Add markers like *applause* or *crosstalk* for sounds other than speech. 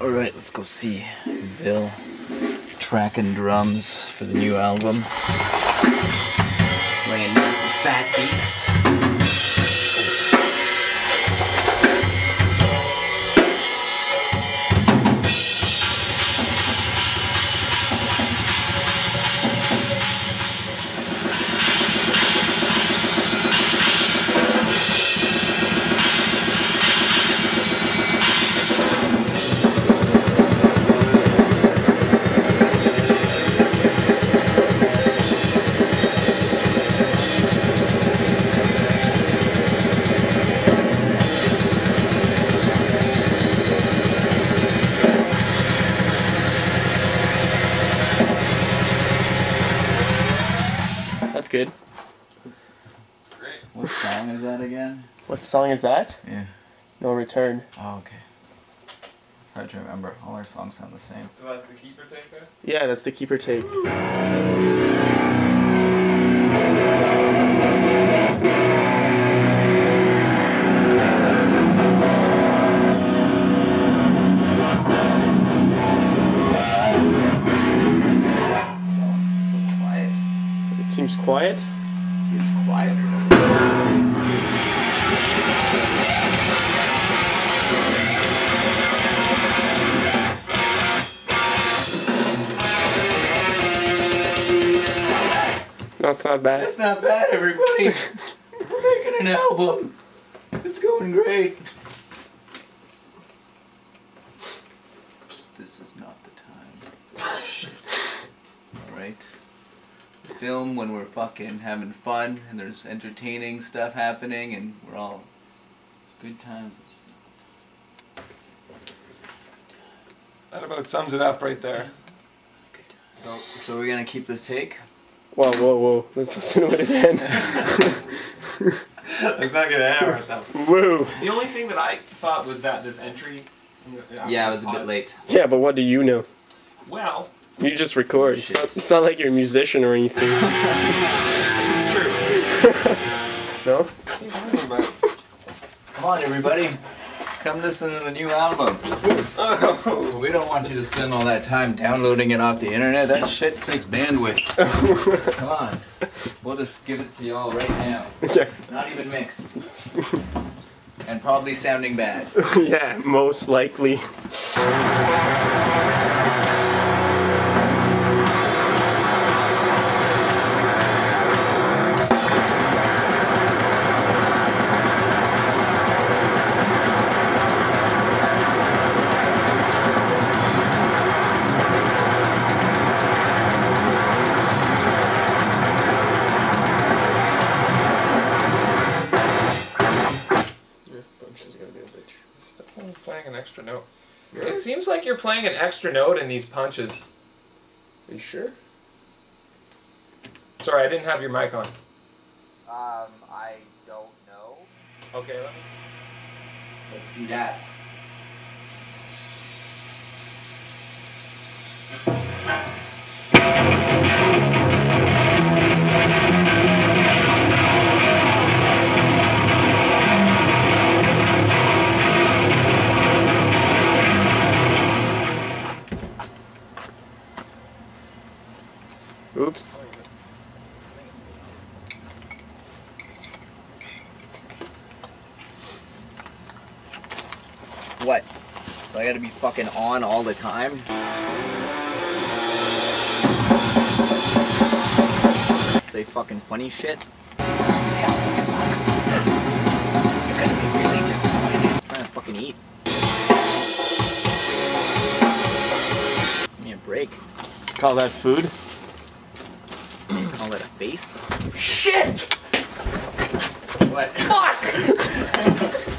Alright, let's go see Bill tracking drums for the new album. Laying down some fat beats. Good. It's great. What song is that again? What song is that? Yeah. No Return. Oh, okay. It's hard to remember. All our songs sound the same. So that's the keeper take there? Yeah, that's the keeper take. Seems quiet. Seems quieter, doesn't it? That's not bad. That's not bad, everybody. We're making an album. It's going great. This is not the time. Shit. Alright. Film when we're fucking having fun and there's entertaining stuff happening and we're all good times. This That about sums it up right there. So, so we're gonna keep this take? Whoa, whoa, whoa. Let's listen to it again. *laughs* Let's not get ahead of ourselves. Whoa. The only thing that I thought was that this entry. Yeah, I was a bit late. Yeah, but what do you know? Well, You just record. It's not, it's not like you're a musician or anything. *laughs* this is true. *laughs* No? What are you talking about? Come on, everybody. Come listen to the new album. Oh, We don't want you to spend all that time downloading it off the internet. That shit takes bandwidth. *laughs* Come on. We'll just give it to y'all right now. Yeah. Not even mixed. And probably sounding bad. yeah, most likely. Still playing an extra note. It seems like you're playing an extra note in these punches. Are you sure? Sorry, I didn't have your mic on. Um, I don't know. Okay, let me. Let's do that. What? So I gotta be fucking on all the time? Say fucking funny shit? This album sucks. You're gonna be really disappointed. I'm trying to fucking eat. Give me a break. Call that food? Call that a face? Shit! What? That's *laughs*